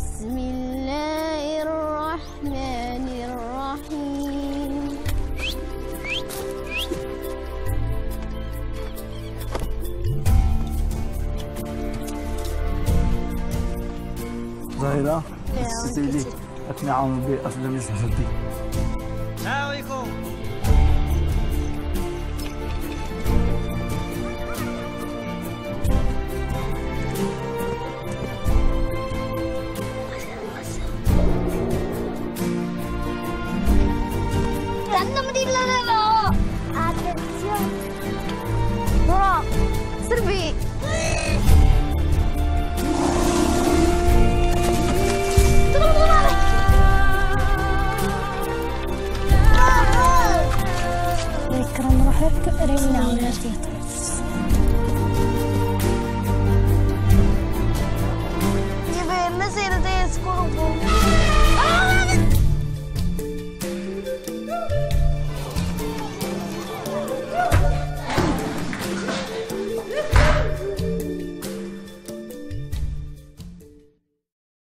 بسم الله الرحمن الرحيم. زهيرة سيدي اتنعم بأفلام يصحف الدين السلام عليكم. جهنم دي لا لا لا attenzione نورا سربي نكرم روحك رينا ولاتي